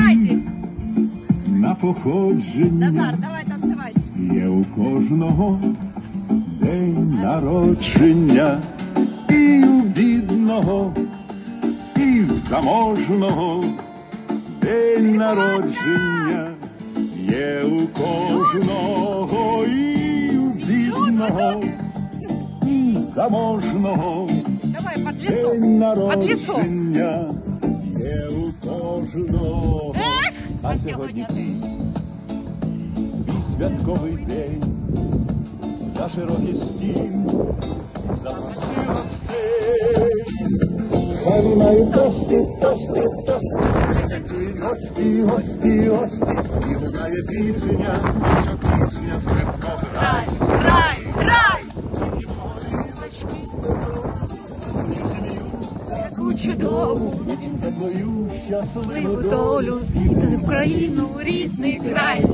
Кайтесь! на походження Назар, давай танцевать. є у кожного день народження, і у бідного, і в заможного день народження є у кожного, і у бідного, і заможного. Давай, под лицо. День Под лицо. народження А сьогодні твій, твій святковий день, за широкий стіл, запроси гостей. Хай лунають тости, тости, тости, танцюють гості, гості, гості, і лунає пісня, що пісня святкова. Рай, рай, рай! Яку чудову За твою щасливу долю, Україну, рідний край.